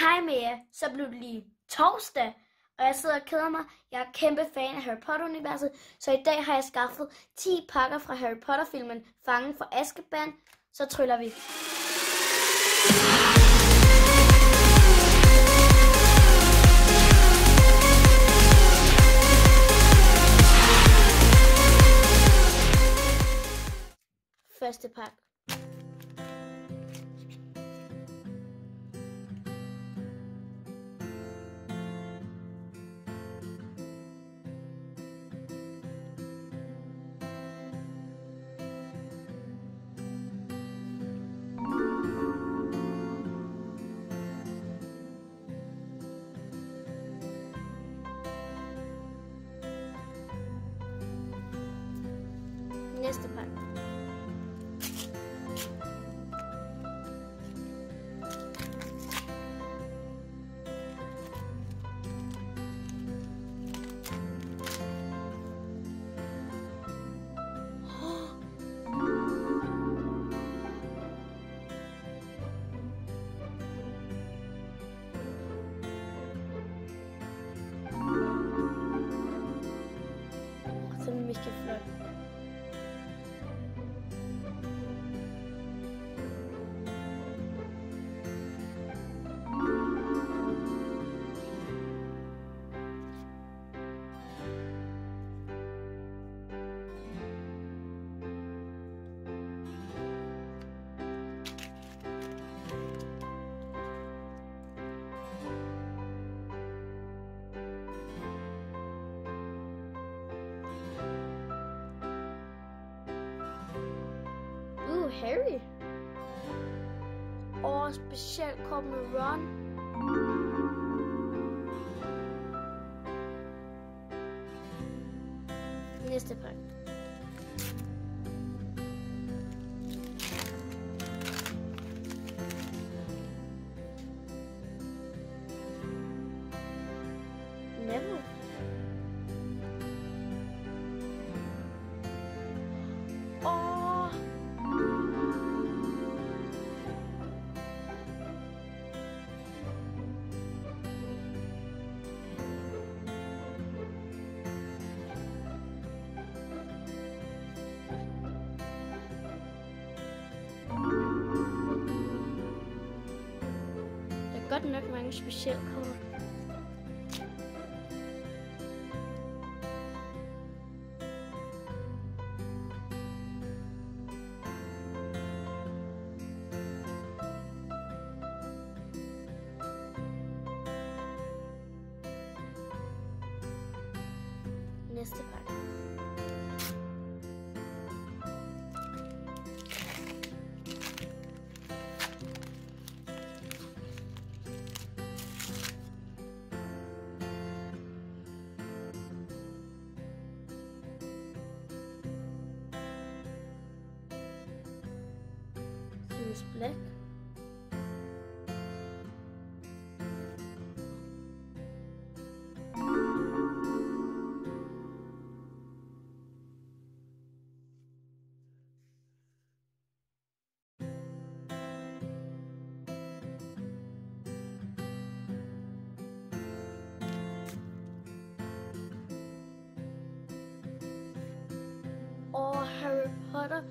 Hej med jer, så blev det lige torsdag, og jeg sidder og keder mig. Jeg er kæmpe fan af Harry Potter-universet, så i dag har jeg skaffet 10 pakker fra Harry Potter-filmen Fangen for Askeban. Så tryller vi. Første pakke. Just the button. Harry. Og specielt kort med Ron. Næste punkt. Der nok mange specielle kort. Næste pakke. Sirius Black. Oh, Harry Potter.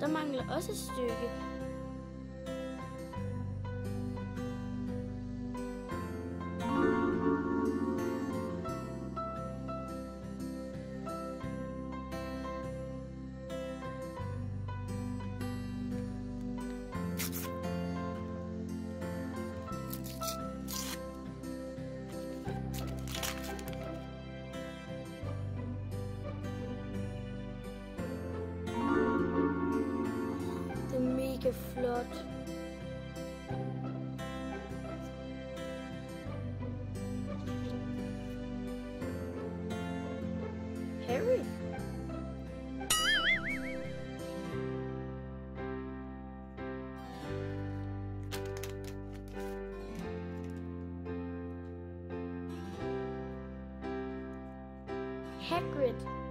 Der mangler også et flot. Harry? Hagrid.